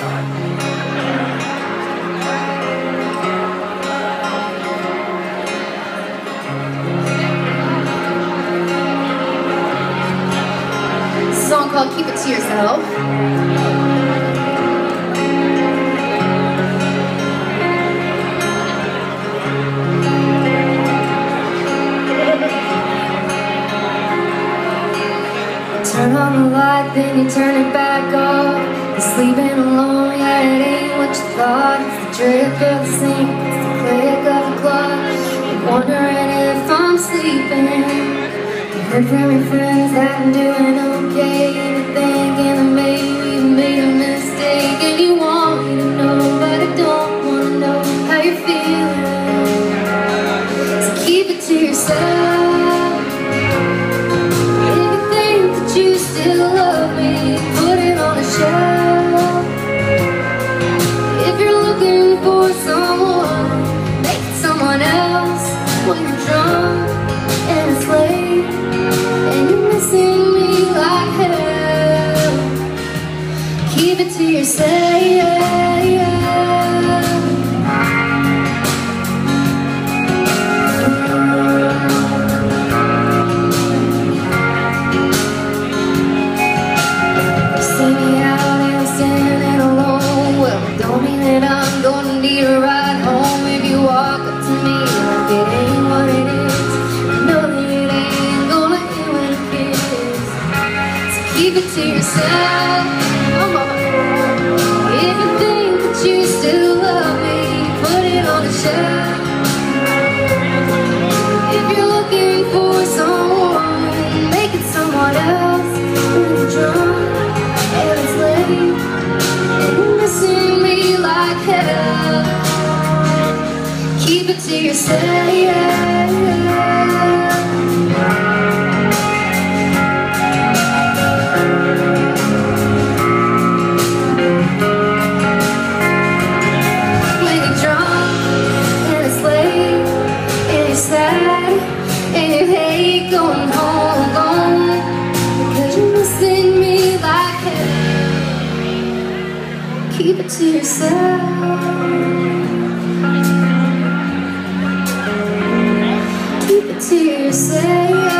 song called Keep It To Yourself. turn on the light, then you turn it back off. You're sleeping alone, yeah, it ain't what you thought. It's the drip of the sink, it's the click of the clock. You're wondering if I'm sleeping. You heard from your friends that I'm doing okay. You're thinking to yourself. If you think that you still love me, put it on the shelf. If you're looking for someone, make it someone else. And it's late, and you're missing me like hell. Keep it to yourself. To yourself. Keep it to yourself.